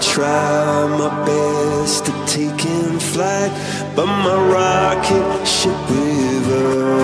try my best to take in flight, but my rocket ship reverses.